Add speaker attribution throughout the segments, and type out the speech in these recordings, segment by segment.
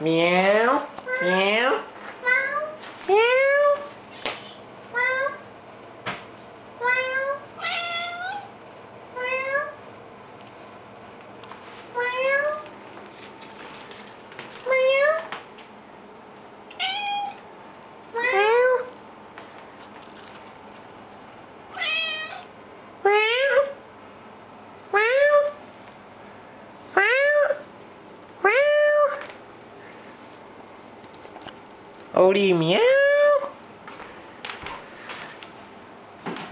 Speaker 1: Meow. Meow. Odie, meow.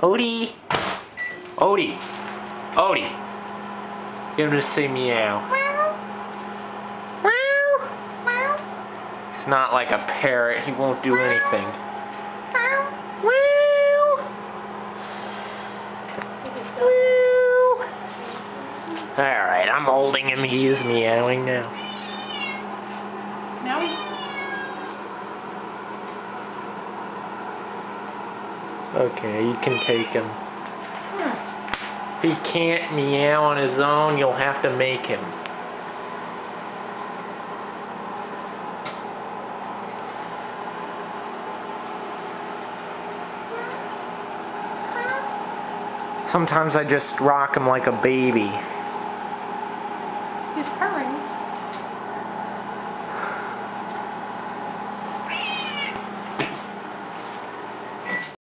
Speaker 1: Odie. Odie. Odie. Give him to say meow. Meow. Meow. It's not like a parrot. He won't do anything. Alright, I'm holding him. He is meowing. Now
Speaker 2: he
Speaker 1: Okay, you can take him. If he can't meow on his own, you'll have to make him. Sometimes I just rock him like a baby.
Speaker 2: He's purring.